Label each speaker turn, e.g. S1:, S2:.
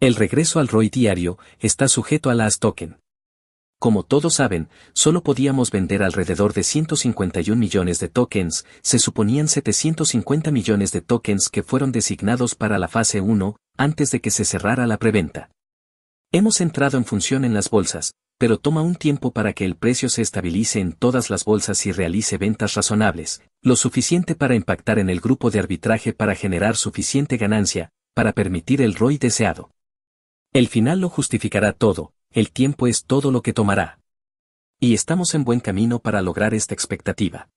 S1: El regreso al ROI diario está sujeto a las token. Como todos saben, solo podíamos vender alrededor de 151 millones de tokens, se suponían 750 millones de tokens que fueron designados para la fase 1, antes de que se cerrara la preventa. Hemos entrado en función en las bolsas, pero toma un tiempo para que el precio se estabilice en todas las bolsas y realice ventas razonables, lo suficiente para impactar en el grupo de arbitraje para generar suficiente ganancia, para permitir el ROI deseado. El final lo justificará todo, el tiempo es todo lo que tomará. Y estamos en buen camino para lograr esta expectativa.